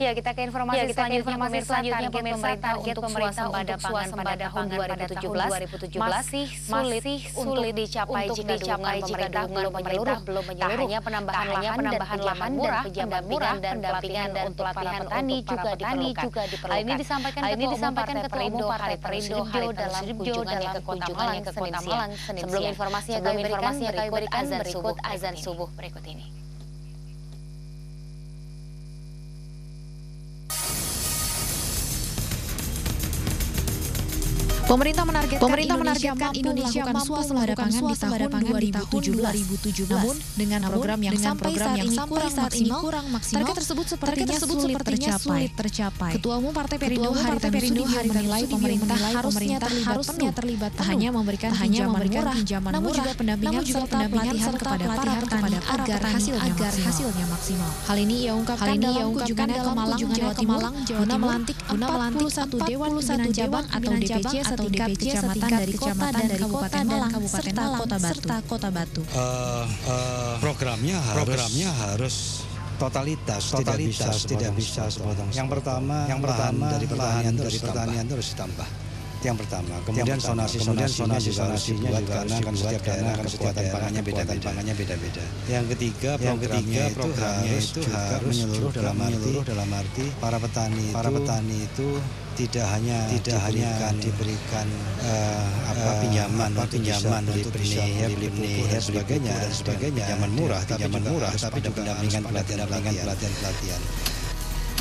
Ya, kita ke informasi ya, kita selanjutnya. informasi Pemirsa, selanjutnya target pemirsa, pemerintah target untuk pemerintah untuk pangan swasembada pada tahun pangan pada 2017, tahun 2017 masih sulit, masih untuk sulit dicapai untuk jika dicapai dukungan jika pemerintah dukungan belum pemerintah menyeluruh. belum Tak menyeluruh. hanya penambahan Tak hanya lahan penambahan dan lahan dan murah, pendampingan murah, dan pendampingan pelatihan untuk para pelatihan petani juga diperlukan. juga diperlukan. Hal ini disampaikan Hal ini Ketua Umum disampaikan Partai Ketua Umum Perindo Partai dalam kunjungannya ke Kota Malang ke Senin Kota siang. Malang Sebelum siang. informasi yang Sebelum kami berikan berikut azan subuh berikut ini. Pemerintah menargetkan Pemerintah Indonesia menargetkan mampu Indonesia melakukan mampu melakukan pangan di swasembada tahun pangan di tahun 2017. 2017. Namun dengan Namun, program yang dengan sampai program saat yang ini kurang saat ini maksimal, kurang maksimal, target tersebut sepertinya, target tersebut sulit, sepertinya tercapai. sulit tercapai. Ketua Umum Partai Perindo Haritanu Haritanu menilai pemerintah harusnya terlibat harusnya penuh. terlibat Tak hanya memberikan hanya pinjaman memberikan murah, pinjaman namun murah, juga pendampingan juga serta pendampingan pelatihan serta kepada para pelatihan petani kepada para agar hasilnya agar maksimal. hasilnya maksimal. Hal ini ia ungkapkan Hal ini dalam ia ungkapkan kunjungannya ke dalam Malang, kunjungannya Jawa ke Timur, Malang, Jawa guna Timur, melantik guna melantik 41 dewan 41 pimpinan cabang atau DPC cabang atau DPC kecamatan setingkat dari kecamatan kecamatan dari Kabupaten Kabupaten Malang, Malang serta serta Kota Batu. serta Kota Batu. Eh, eh, programnya harus programnya harus totalitas, totalitas tidak bisa sepotong. Yang pertama, yang pertama dari pertanian dari pertanian itu harus ditambah. Itu yang pertama. Kemudian sonasi kemudian sonasi sonasinya juga karena kan setiap daerah kan setiap pangannya beda-beda. Pangannya beda-beda. Yang ketiga, yang ketiga programnya itu harus menyeluruh dalam arti dalam arti para petani para petani itu tidak hanya tidak hanya diberikan eh, apa pinjaman apa pinjaman untuk bisa ya beli benih ya sebagainya dan sebagainya pinjaman murah pinjaman murah tapi juga pendampingan pelatihan pelatihan pelatihan pelatihan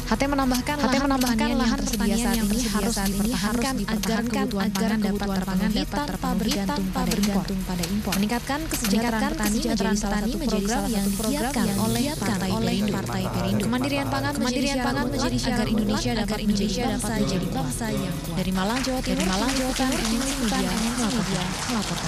HT menambahkan HT lahan menambahkan pertanian lahan yang tersedia pertanian saat ini harus saat ini harus agar dipertahankan kebutuhan agar pangan dapat terpenuhi tanpa bergantung tanpa pada impor. pada impor. Meningkatkan kesejahteraan petani menjadi salah satu menjadi program yang digiatkan yang oleh Partai oleh Perindo. Partai Perindo. Kemandirian pangan menjadi Kemandirian pangan menjadi agar syarat Indonesia dapat agar menjadi Indonesia bangsa dapat yang menjadi kuat. bangsa yang kuat. Dari Malang, Jawa Timur, Dari Malang, Jawa Timur. Media melaporkan.